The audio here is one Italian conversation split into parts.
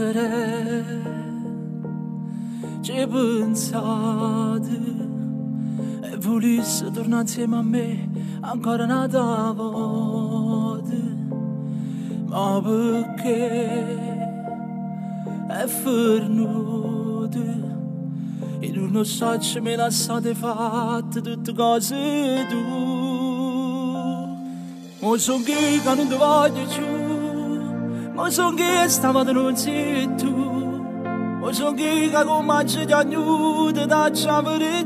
그래 집은 사드 에블리스 torna insieme a me ancora nata vode ma perché è fornuto in uno sacco me la state fatte tutte cose tu ma so che non Stavolta non sei tu sono che come ci ti aiuto da ciavere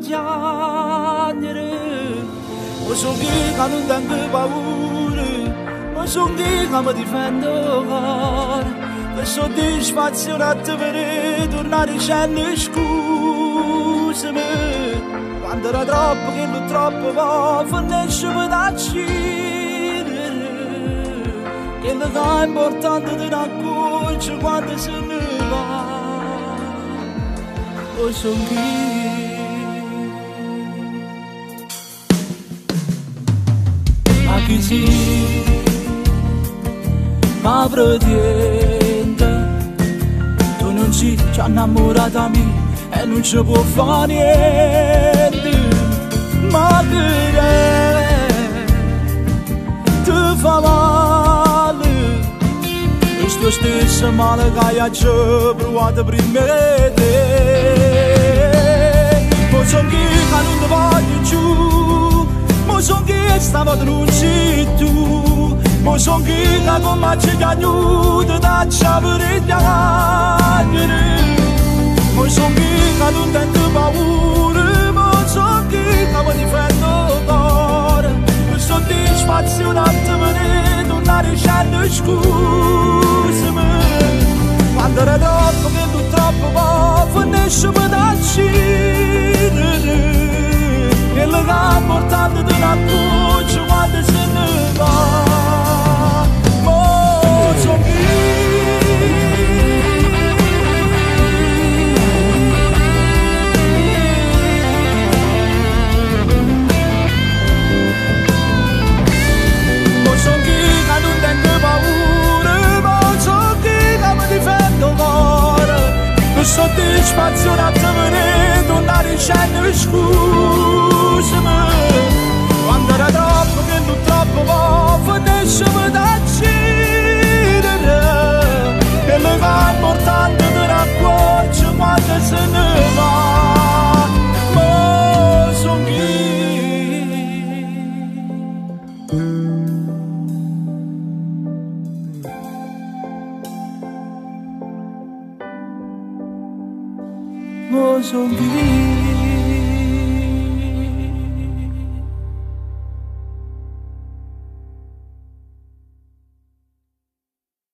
Ma sono che non tengo paura sono che mi difendo cuore Per soddisfazione per tornare in cielo scuro scusami quando era troppo che lo troppo va finisce per uccidere che la cosa importante di cuccia quando se ne va. O son ma chi si ma pretende tu non ci innamorato a me e non ci può fare niente. Ma che ti fa male došteća malega bruata Možem ki hanun da Možem ki stava druči tu. Možem ki kako mače da čavri da njere Možem ki hanun da te m-a portat din atunci Oare cineva Só te espacionar, te venendo, nariz já nos 我送给。